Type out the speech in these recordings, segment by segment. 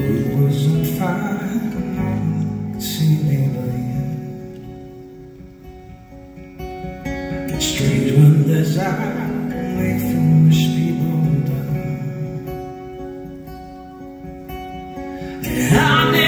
It wasn't fine seeming It's strange when there's I make foolish people down And I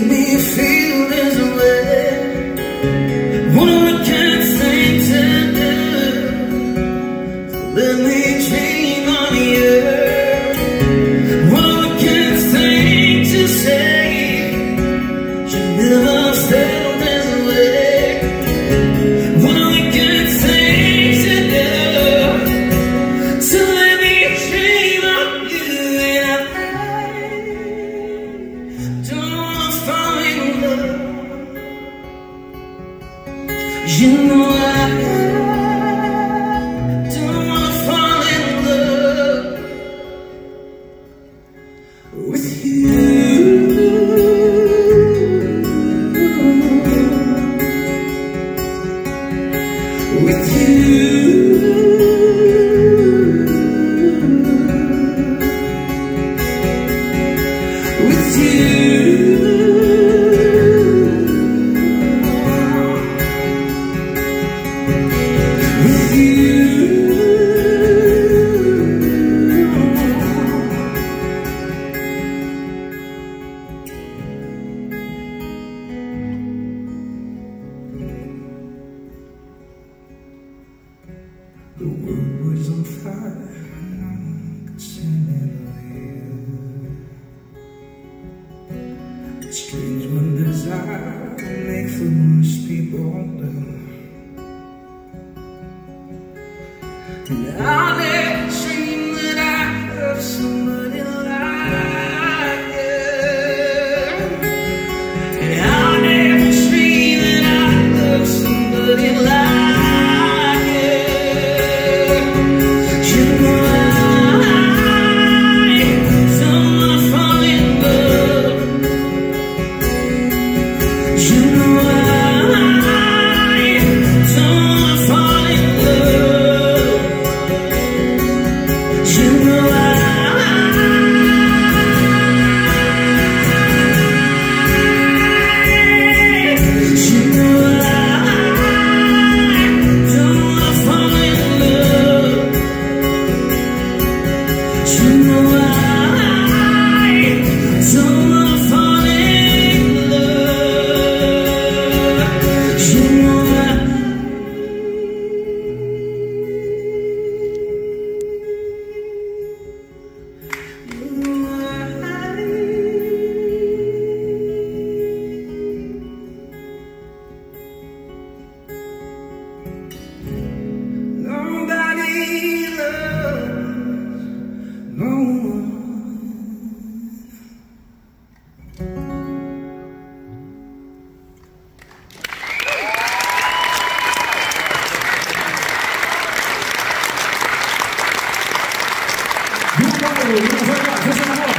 make me feel Je know I The world was on fire and I could stand in the hill. Strange one desire make the most people older. And I You know no you.